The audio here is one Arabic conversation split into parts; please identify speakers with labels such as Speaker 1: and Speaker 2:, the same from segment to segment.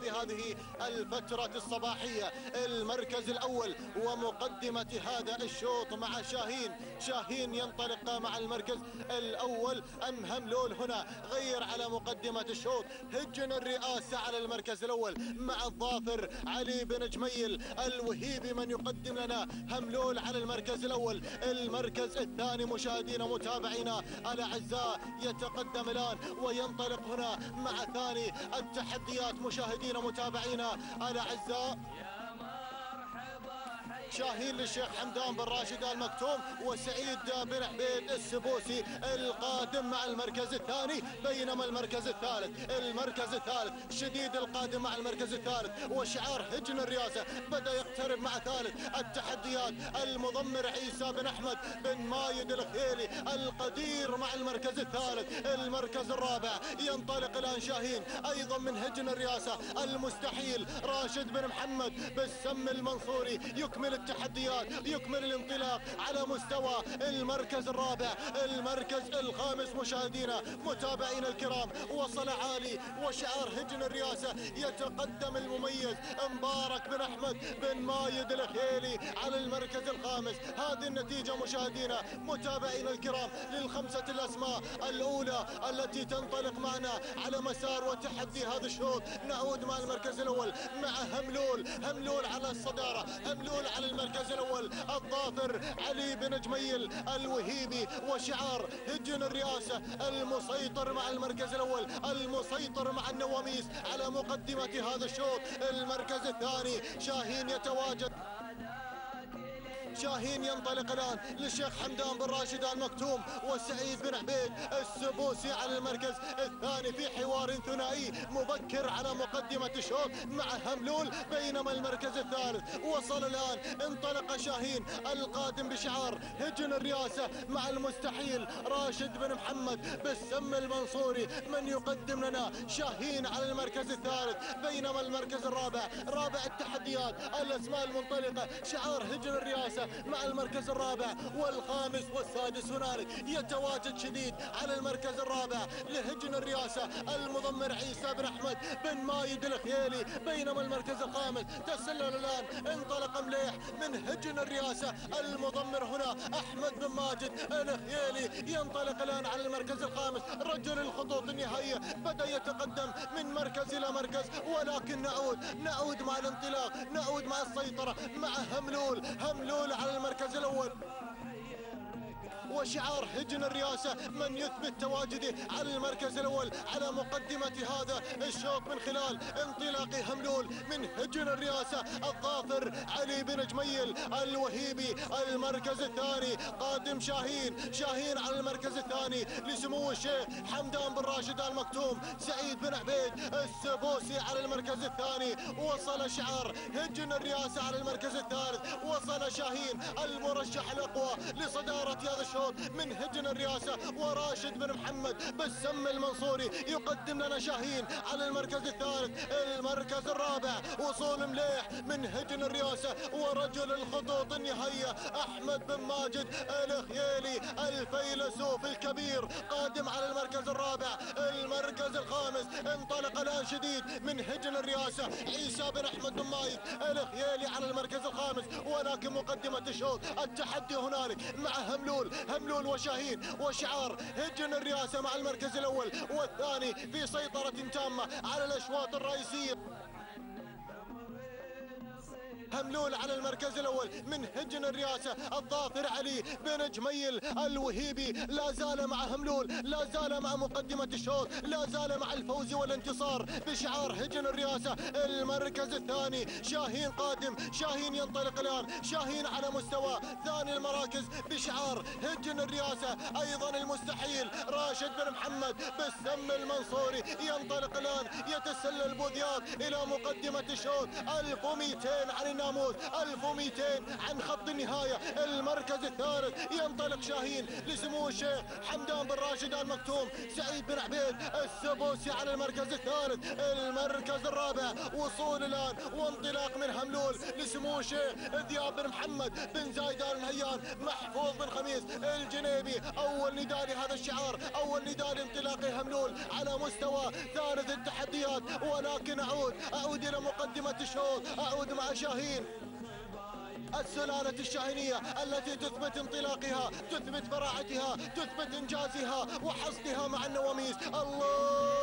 Speaker 1: في هذه الفترة الصباحية. المركز الأول ومقدمة هذا الشوط مع شاهين. شاهين ينطلق مع المركز الأول. أم هملول هنا غير على مقدمة الشوط. هجن الرئاسة على المركز الأول مع الظافر علي بن جميل الوهيبي من يقدم لنا هملول على المركز الأول. المركز الثاني مشاهدينا متابعينا الأعزاء يتقدم الآن وينطلق هنا مع ثاني التحديات مشاهدينا. متابعينا الأعزاء شاهين للشيخ حمدان بن راشد المكتوم وسعيد بن عبيد السبوسي القادم مع المركز الثاني بينما المركز الثالث المركز الثالث شديد القادم مع المركز الثالث وشعار هجن الرئاسة بدأ يقترب مع ثالث التحديات المضمر عيسى بن أحمد بن مايد الخيلي القدير مع المركز الثالث المركز الرابع ينطلق الآن شاهين أيضا من هجن الرئاسة المستحيل راشد بن محمد بالسم المنصوري يكمل التحديات يكمل الانطلاق على مستوى المركز الرابع المركز الخامس مشاهدينا متابعينا الكرام وصل عالي وشعار هجن الرئاسة يتقدم المميز مبارك بن أحمد بن مايد الخيلي على المركز الخامس. هذه النتيجة مشاهدينا متابعينا الكرام للخمسة الأسماء الأولى التي تنطلق معنا على مسار وتحدي هذا الشوط. نعود مع المركز الأول مع هملول هملول على الصدارة هملول على المركز الأول الظافر علي بن جميل الوهيبي وشعار هجن الرئاسة المسيطر مع المركز الأول المسيطر مع النواميس على مقدمة هذا الشوط المركز الثاني شاهين يتواجد شاهين ينطلق الآن للشيخ حمدان بن راشد المكتوم وسعيد بن عبيد السبوسي على المركز الثاني في حوار ثنائي مبكر على مقدمة الشوط مع هملول بينما المركز الثالث وصل الآن انطلق شاهين القادم بشعار هجن الرئاسة مع المستحيل راشد بن محمد بالسم المنصوري من يقدم لنا شاهين على المركز الثالث بينما المركز الرابع رابع التحديات الأسماء المنطلقة شعار هجن الرئاسة مع المركز الرابع والخامس والسادس هنالك. يتواجد شديد على المركز الرابع لهجن الرئاسة المضمر عيسى بن أحمد بن مايد الخيالي بينما المركز الخامس تسلل الآن انطلق مليح من هجن الرئاسة المضمر هنا. أحمد بن ماجد الخيالي ينطلق الآن على المركز الخامس. رجل الخطوط النهائية بدأ يتقدم من مركز إلى مركز ولكن نعود. نعود مع الانطلاق نعود مع السيطرة مع هملول. هملول على المركز الأول. وشعار هجن الرئاسة من يثبت تواجده على المركز الأول على مقدمة هذا الشوط من خلال انطلاق هملول من هجن الرئاسة الظافر علي بن جميل الوهيبي المركز الثاني قادم شاهين. شاهين على المركز الثاني لسمو الشيخ حمدان بن راشد المكتوم. سعيد بن عبيد السبوسي على المركز الثاني. وصل شعار هجن الرئاسة على المركز الثالث. وصل شاهين المرشح الأقوى لصدارة هذا الشوط. من هجن الرئاسة وراشد بن محمد بالسم المنصوري يقدم لنا شاهين على المركز الثالث المركز الرابع. وصول مليح من هجن الرئاسة ورجل الخطوط النهائية أحمد بن ماجد الخيالي الفيلسوف الكبير قادم على المركز الرابع. المركز الخامس انطلق الآن شديد من هجن الرئاسة عيسى بن أحمد بن مايد الخيالي على المركز الخامس. ولكن مقدمة الشوط التحدي هنالك مع هملول هملول وشاهين وشعار هجن الرئاسة مع المركز الأول والثاني في سيطرة تامة على الأشواط الرئيسية. هملول على المركز الأول من هجن الرئاسة الظافر علي بن جميل الوهيبي. لا زال مع هملول لا زال مع مقدمة الشوط لا زال مع الفوز والانتصار بشعار هجن الرئاسة. المركز الثاني شاهين قادم شاهين ينطلق الآن شاهين على مستوى ثاني المراكز بشعار هجن الرئاسة. أيضا المستحيل راشد بن محمد بالسم المنصوري ينطلق الآن يتسلل بوذيات إلى مقدمة الشوط. 1200 عن والناموس 1200 عن خط النهاية. المركز الثالث ينطلق شاهين لسمو الشيخ حمدان بن راشد المكتوم. سعيد بن عبيد السبوسي على المركز الثالث. المركز الرابع وصول الآن وانطلاق من هملول لسمو الشيخ ذياب بن محمد بن زايد آل نهيان محفوظ بن خميس الجنيبي أول نداء لهذا الشعار أول نداء لانطلاق هملول على مستوى ثالث التحديات. ولكن أعود أعود إلى مقدمة الشوط. أعود مع شاهين. السلالة الشاهينية التي تثبت انطلاقها تثبت براعتها تثبت إنجازها وحصدها مع النواميس. الله!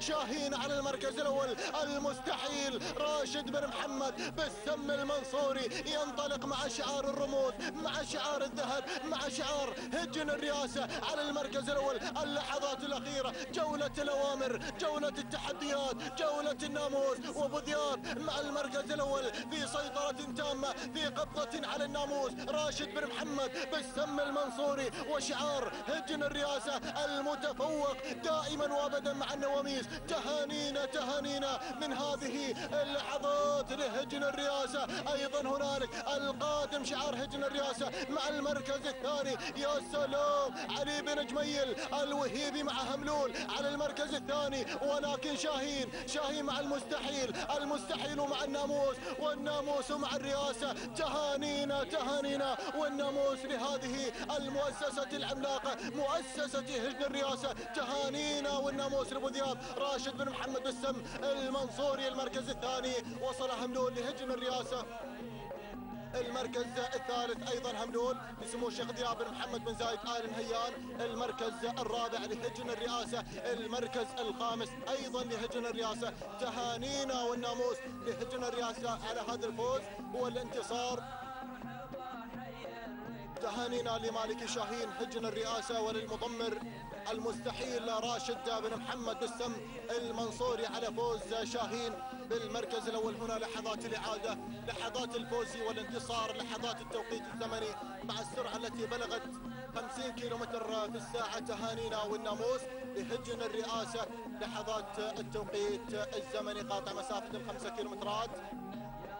Speaker 1: شاهين على المركز الأول. المستحيل. راشد بن محمد بالسم المنصوري ينطلق مع شعار الرموز مع شعار الذهب مع شعار هجن الرئاسة على المركز الأول. اللحظات الأخيرة. جولة الأوامر جولة التحديات جولة الناموس وابو ذياب مع المركز الأول في سيطرة تامة في قبضة على الناموس. راشد بن محمد بالسم المنصوري وشعار هجن الرئاسة المتفوق دائما وابدا مع النواميس. تهانينا تهانينا من هذه اللحظات لهجن الرئاسة. أيضا هنالك القادم شعار هجن الرئاسة مع المركز الثاني. يا سلام! علي بن جميل الوهيبي مع هملول على المركز الثاني. ولكن شاهين شاهين مع المستحيل المستحيل مع الناموس والناموس مع الرئاسة. تهانينا تهانينا والناموس لهذه المؤسسة العملاقة مؤسسة هجن الرئاسة. تهانينا والناموس لابو ذياب راشد بن محمد السم المنصوري المركز الثاني وصل هملول لهجن الرئاسة. المركز الثالث أيضا هملول لسمو الشيخ ذياب بن محمد بن زايد آل نهيان المركز الرابع لهجن الرئاسة. المركز الخامس أيضا لهجن الرئاسة. تهانينا والناموس لهجن الرئاسة على هذا الفوز هو الانتصار. تهانينا لمالك شاهين هجن الرئاسة وللمضمر. المستحيل راشد بن محمد بالسم المنصوري على فوز شاهين بالمركز الأول هنا لحظات الإعادة لحظات الفوز والانتصار لحظات التوقيت الزمني مع السرعة التي بلغت 50 كيلومتر في الساعة. تهانينا والناموس لهجن الرئاسة لحظات التوقيت الزمني قاطع مسافة الخمسة كيلومترات.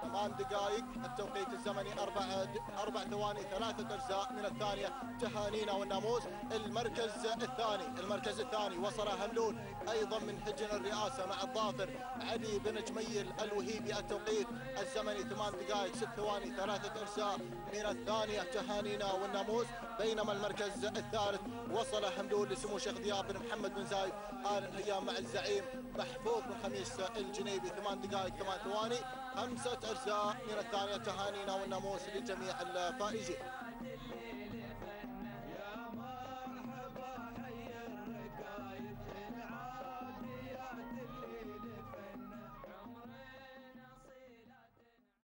Speaker 1: ثمان دقائق التوقيت الزمني أربع أربع ثواني ثلاثة أجزاء من الثانية تهانينا والناموس المركز الثاني المركز الثاني وصل هملول أيضا من هجن الرئاسة مع الظافر علي بن جميل الوهيبي التوقيت الزمني ثمان دقائق ست ثواني ثلاثة أجزاء من الثانية تهانينا والناموس. بينما المركز الثالث وصل هملول لسمو الشيخ ذياب بن محمد بن زايد آل نهيان مع الزعيم محفوظ بن خميس الجنيبي ثمان دقائق ثمان ثواني. خمسة أجزاء من الثانية تهانينا والناموس لجميع الفائزين.